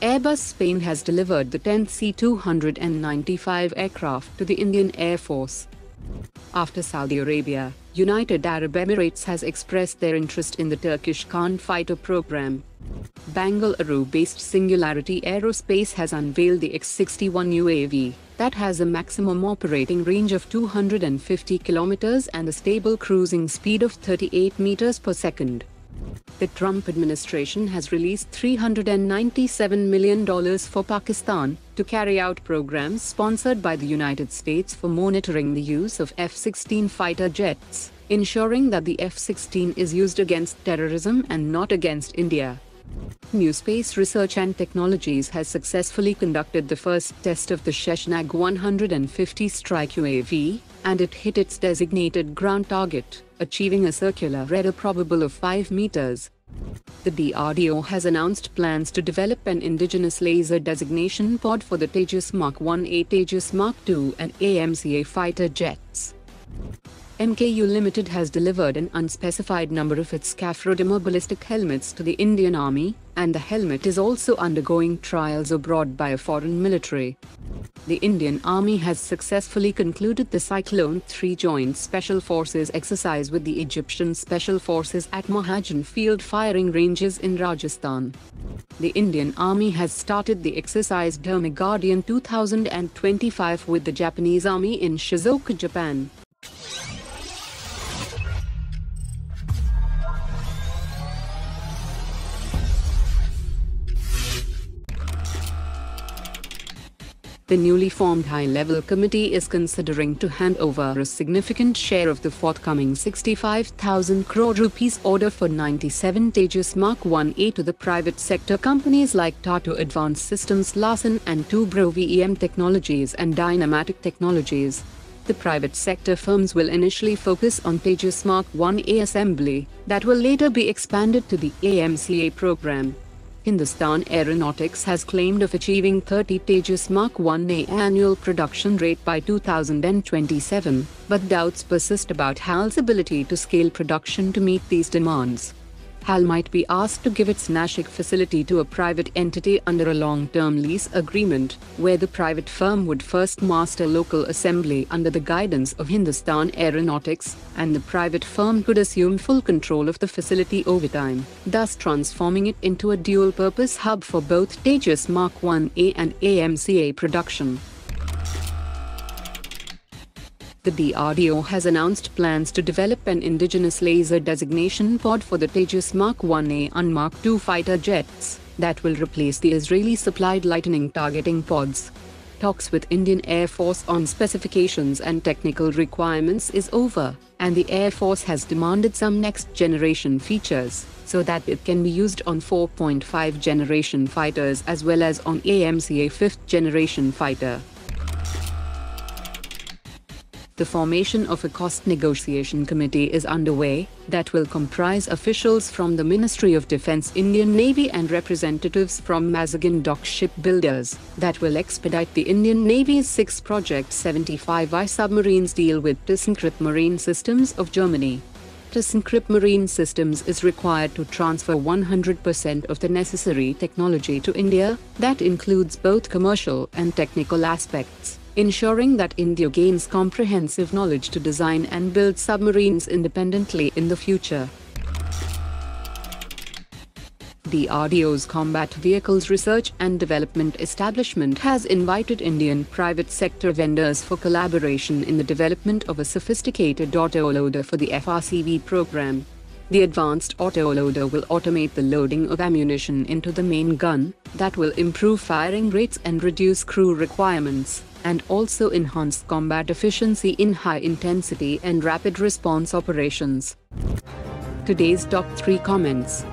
Airbus Spain has delivered the 10th C-295 aircraft to the Indian Air Force. After Saudi Arabia, United Arab Emirates has expressed their interest in the Turkish KAAN fighter program. Bangalore-based Cingularity Aerospace has unveiled the X-61 UAV that has a maximum operating range of 250 kilometers and a stable cruising speed of 38 meters per second. The Trump administration has released $397 million for Pakistan to carry out programs sponsored by the United States for monitoring the use of F-16 fighter jets, ensuring that the F-16 is used against terrorism and not against India. New Space Research and Technologies has successfully conducted the first test of the Sheshnaag 150 strike UAV, and it hit its designated ground target, achieving a circular error probable of 5 meters. The DRDO has announced plans to develop an indigenous laser designation pod for the Tejas Mark 1A Tejas Mark II and AMCA fighter jets. MKU Limited has delivered an unspecified number of its Scafrod ballistic helmets to the Indian Army, and the helmet is also undergoing trials abroad by a foreign military. The Indian Army has successfully concluded the Cyclone 3 Joint Special Forces exercise with the Egyptian Special Forces at Mahajan Field firing ranges in Rajasthan. The Indian Army has started the exercise Dharma Guardian 2025 with the Japanese Army in Shizuoka, Japan. The newly formed high-level committee is considering to hand over a significant share of the forthcoming 65,000 crore rupees order for 97 Tejas Mark 1A to the private sector companies like Tata Advanced Systems Larsen and Toubro VEM Technologies and Dynamatic Technologies. The private sector firms will initially focus on Tejas Mark 1A assembly, that will later be expanded to the AMCA program. Hindustan Aeronautics has claimed of achieving 30 Tejas Mark 1A annual production rate by 2027, but doubts persist about HAL's ability to scale production to meet these demands. HAL might be asked to give its Nashik facility to a private entity under a long-term lease agreement, where the private firm would first master local assembly under the guidance of Hindustan Aeronautics, and the private firm could assume full control of the facility over time, thus transforming it into a dual-purpose hub for both Tejas Mark 1A and AMCA production. The DRDO has announced plans to develop an indigenous laser designation pod for the Tejas Mark 1A and Mark II fighter jets that will replace the Israeli-supplied Litening targeting pods. Talks with Indian Air Force on specifications and technical requirements is over, and the Air Force has demanded some next-generation features, so that it can be used on 4.5 generation fighters as well as on AMCA 5th generation fighter. The formation of a cost negotiation committee is underway that will comprise officials from the Ministry of Defense Indian Navy and representatives from Mazagon Dock shipbuilders that will expedite the Indian Navy's 6 Project 75I submarines deal with ThyssenKrupp Marine Systems of Germany. ThyssenKrupp Marine Systems is required to transfer 100% of the necessary technology to India, that includes both commercial and technical aspects ensuring that India gains comprehensive knowledge to design and build submarines independently in the future. The DRDO's Combat Vehicles Research and Development Establishment has invited Indian private sector vendors for collaboration in the development of a sophisticated autoloader for the FRCV program. The advanced autoloader will automate the loading of ammunition into the main gun, that will improve firing rates and reduce crew requirements and also enhance combat efficiency in high-intensity and rapid response operations. Today's top 3 comments.